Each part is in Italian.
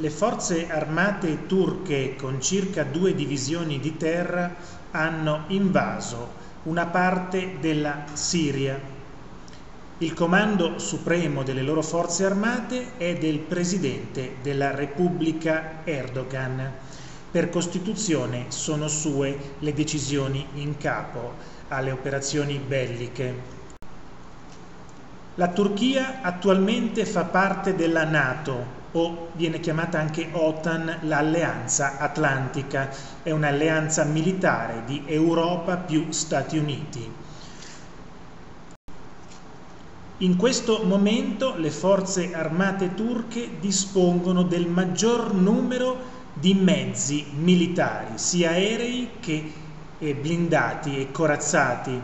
Le forze armate turche con circa due divisioni di terra hanno invaso una parte della Siria. Il comando supremo delle loro forze armate è del presidente della Repubblica Erdogan. Per Costituzione sono sue le decisioni in capo alle operazioni belliche. La Turchia attualmente fa parte della Nato, o viene chiamata anche OTAN l'alleanza atlantica, è un'alleanza militare di Europa più Stati Uniti. In questo momento le forze armate turche dispongono del maggior numero di mezzi militari, sia aerei che blindati e corazzati.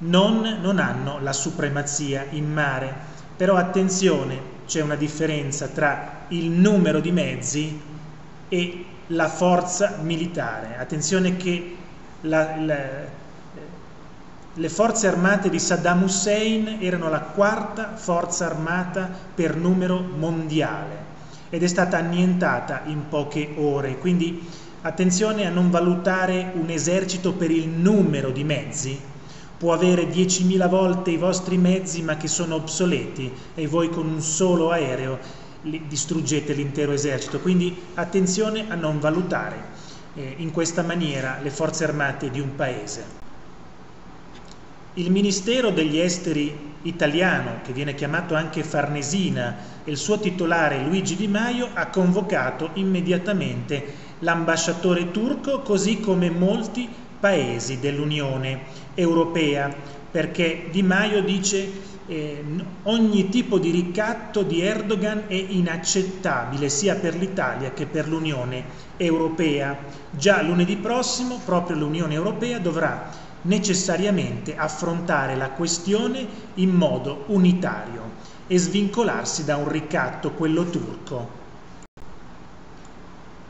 Non, non hanno la supremazia in mare, però attenzione, c'è una differenza tra il numero di mezzi e la forza militare. Attenzione che la, la, le forze armate di Saddam Hussein erano la quarta forza armata per numero mondiale ed è stata annientata in poche ore, quindi attenzione a non valutare un esercito per il numero di mezzi, può avere 10.000 volte i vostri mezzi ma che sono obsoleti e voi con un solo aereo distruggete l'intero esercito. Quindi attenzione a non valutare eh, in questa maniera le forze armate di un paese. Il Ministero degli Esteri italiano, che viene chiamato anche Farnesina, e il suo titolare Luigi Di Maio ha convocato immediatamente l'ambasciatore turco così come molti paesi dell'Unione Europea, perché Di Maio dice eh, ogni tipo di ricatto di Erdogan è inaccettabile sia per l'Italia che per l'Unione Europea. Già lunedì prossimo proprio l'Unione Europea dovrà necessariamente affrontare la questione in modo unitario e svincolarsi da un ricatto, quello turco,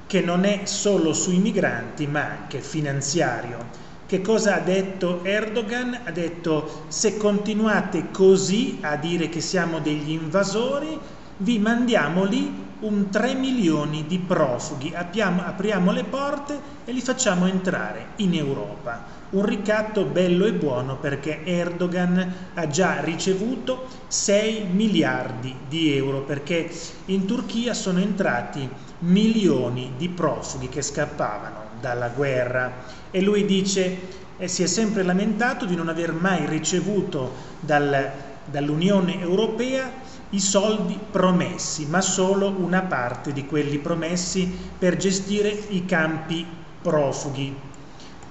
che non è solo sui migranti ma anche finanziario. Che cosa ha detto Erdogan? Ha detto se continuate così a dire che siamo degli invasori, vi mandiamo lì un 3 milioni di profughi, apriamo, apriamo le porte e li facciamo entrare in Europa. Un ricatto bello e buono perché Erdogan ha già ricevuto 6 miliardi di euro perché in Turchia sono entrati milioni di profughi che scappavano dalla guerra e lui dice eh, si è sempre lamentato di non aver mai ricevuto dal, dall'Unione Europea i soldi promessi, ma solo una parte di quelli promessi per gestire i campi profughi.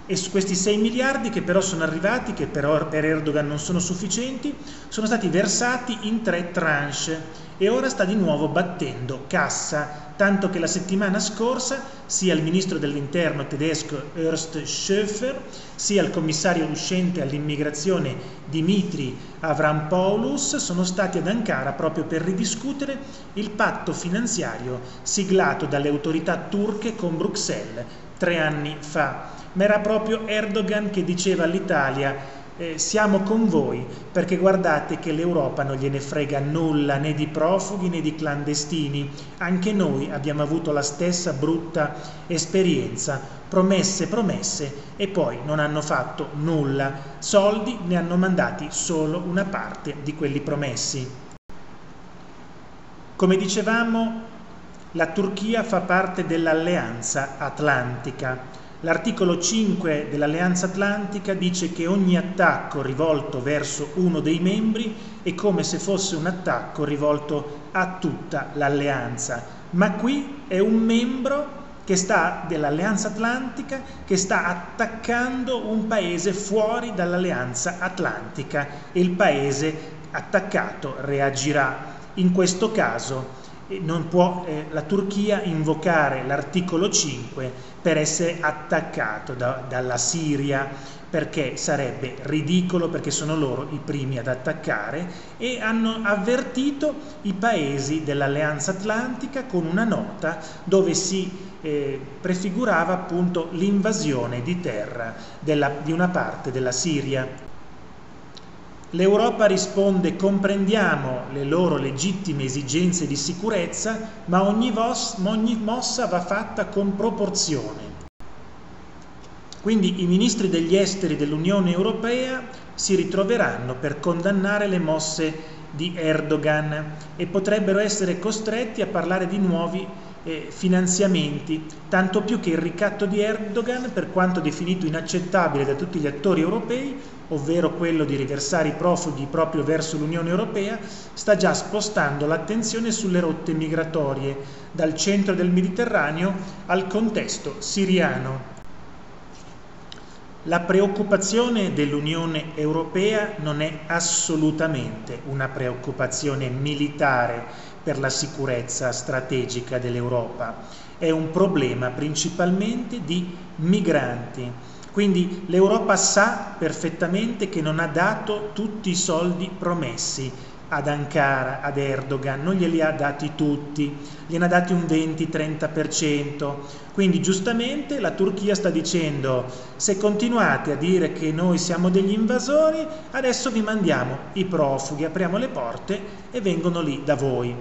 E questi 6 miliardi che però sono arrivati, che però per Erdogan non sono sufficienti, sono stati versati in tre tranche e ora sta di nuovo battendo cassa tanto che la settimana scorsa sia il ministro dell'interno tedesco Ernst Schöfer, sia il commissario uscente all'immigrazione Dimitri Avrampoulos sono stati ad Ankara proprio per ridiscutere il patto finanziario siglato dalle autorità turche con Bruxelles tre anni fa. Ma era proprio Erdogan che diceva all'Italia eh, siamo con voi perché guardate che l'Europa non gliene frega nulla né di profughi né di clandestini. Anche noi abbiamo avuto la stessa brutta esperienza, promesse, promesse e poi non hanno fatto nulla. Soldi ne hanno mandati solo una parte di quelli promessi. Come dicevamo, la Turchia fa parte dell'alleanza atlantica L'articolo 5 dell'Alleanza Atlantica dice che ogni attacco rivolto verso uno dei membri è come se fosse un attacco rivolto a tutta l'alleanza, ma qui è un membro dell'Alleanza Atlantica che sta attaccando un paese fuori dall'Alleanza Atlantica e il paese attaccato reagirà. In questo caso può eh, la Turchia invocare l'articolo 5 per essere attaccato da, dalla Siria perché sarebbe ridicolo perché sono loro i primi ad attaccare e hanno avvertito i paesi dell'Alleanza Atlantica con una nota dove si eh, prefigurava appunto l'invasione di terra della, di una parte della Siria. L'Europa risponde comprendiamo le loro legittime esigenze di sicurezza, ma ogni, vos, ogni mossa va fatta con proporzione. Quindi i ministri degli esteri dell'Unione Europea si ritroveranno per condannare le mosse di Erdogan e potrebbero essere costretti a parlare di nuovi eh, finanziamenti, tanto più che il ricatto di Erdogan, per quanto definito inaccettabile da tutti gli attori europei, ovvero quello di riversare i profughi proprio verso l'Unione Europea, sta già spostando l'attenzione sulle rotte migratorie dal centro del Mediterraneo al contesto siriano. La preoccupazione dell'Unione Europea non è assolutamente una preoccupazione militare per la sicurezza strategica dell'Europa, è un problema principalmente di migranti quindi l'Europa sa perfettamente che non ha dato tutti i soldi promessi ad Ankara, ad Erdogan, non glieli ha dati tutti, gliene ha dati un 20-30%. Quindi giustamente la Turchia sta dicendo se continuate a dire che noi siamo degli invasori, adesso vi mandiamo i profughi, apriamo le porte e vengono lì da voi,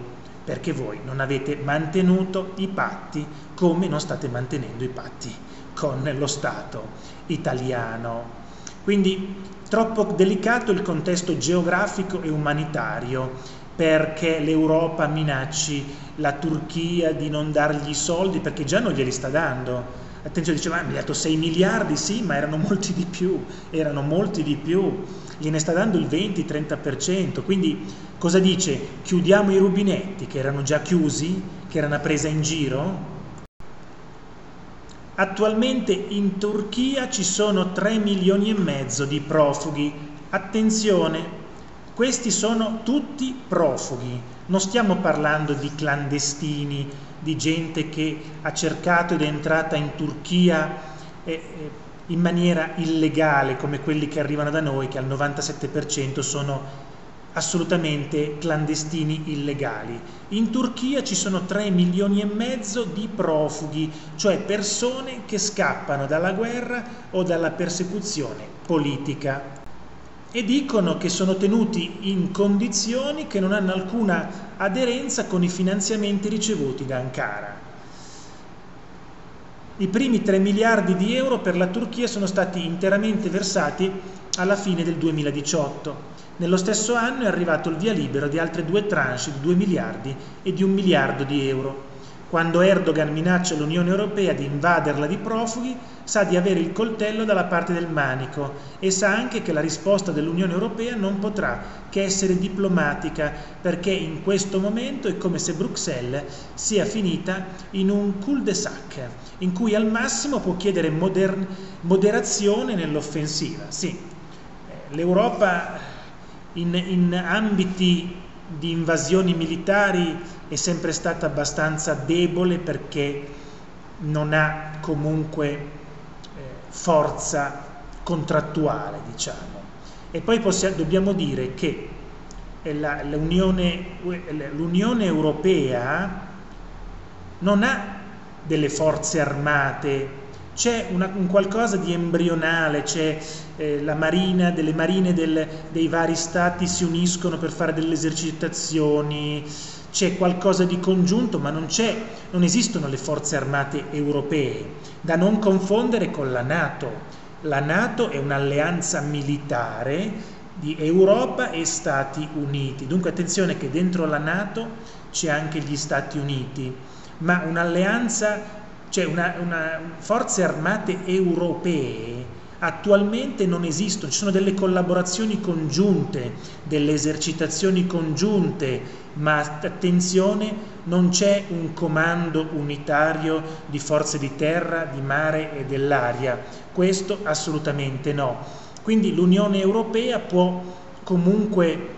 perché voi non avete mantenuto i patti come non state mantenendo i patti con lo Stato italiano. Quindi troppo delicato il contesto geografico e umanitario perché l'Europa minacci la Turchia di non dargli i soldi perché già non glieli sta dando. Attenzione, diceva, mi ha dato 6 miliardi, sì, ma erano molti di più, erano molti di più, gliene sta dando il 20-30%, quindi cosa dice? Chiudiamo i rubinetti che erano già chiusi, che era una presa in giro? Attualmente in Turchia ci sono 3 milioni e mezzo di profughi. Attenzione, questi sono tutti profughi. Non stiamo parlando di clandestini, di gente che ha cercato ed è entrata in Turchia eh, eh in maniera illegale, come quelli che arrivano da noi, che al 97% sono assolutamente clandestini illegali. In Turchia ci sono 3 milioni e mezzo di profughi, cioè persone che scappano dalla guerra o dalla persecuzione politica e dicono che sono tenuti in condizioni che non hanno alcuna aderenza con i finanziamenti ricevuti da Ankara. I primi 3 miliardi di euro per la Turchia sono stati interamente versati alla fine del 2018 nello stesso anno è arrivato il via libera di altre due tranche di 2 miliardi e di un miliardo di euro. Quando Erdogan minaccia l'Unione Europea di invaderla di profughi, sa di avere il coltello dalla parte del manico e sa anche che la risposta dell'Unione Europea non potrà che essere diplomatica, perché in questo momento è come se Bruxelles sia finita in un cul-de-sac, in cui al massimo può chiedere moder- moderazione nell'offensiva. Sì, eh, l'Europa in, in ambiti di invasioni militari è sempre stata abbastanza debole perché non ha comunque eh, forza contrattuale, diciamo. E poi possiamo, dobbiamo dire che l'Unione Europea non ha delle forze armate c'è un qualcosa di embrionale, c'è eh, la marina, delle marine del, dei vari stati si uniscono per fare delle esercitazioni, c'è qualcosa di congiunto, ma non, non esistono le forze armate europee, da non confondere con la Nato. La Nato è un'alleanza militare di Europa e Stati Uniti. Dunque attenzione che dentro la Nato c'è anche gli Stati Uniti, ma un'alleanza cioè una, una, forze armate europee attualmente non esistono, ci sono delle collaborazioni congiunte, delle esercitazioni congiunte, ma attenzione, non c'è un comando unitario di forze di terra, di mare e dell'aria, questo assolutamente no. Quindi l'Unione Europea può comunque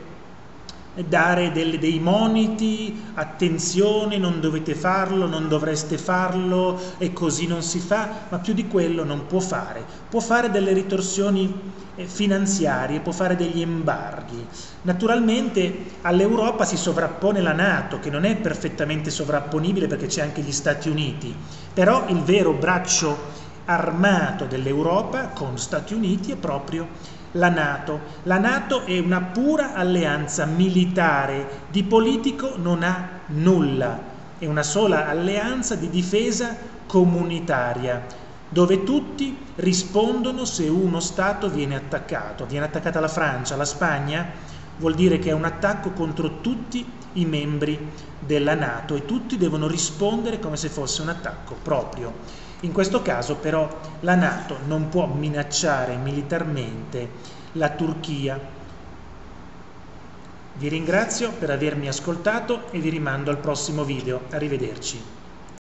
dare delle, dei moniti, attenzione, non dovete farlo, non dovreste farlo e così non si fa, ma più di quello non può fare. Può fare delle ritorsioni eh, finanziarie, può fare degli embarghi. Naturalmente all'Europa si sovrappone la Nato, che non è perfettamente sovrapponibile perché c'è anche gli Stati Uniti, però il vero braccio armato dell'Europa con Stati Uniti è proprio la Nato. La Nato è una pura alleanza militare, di politico non ha nulla, è una sola alleanza di difesa comunitaria, dove tutti rispondono se uno Stato viene attaccato. Viene attaccata la Francia, la Spagna, vuol dire che è un attacco contro tutti i membri della Nato e tutti devono rispondere come se fosse un attacco proprio. In questo caso però la Nato non può minacciare militarmente la Turchia. Vi ringrazio per avermi ascoltato e vi rimando al prossimo video. Arrivederci.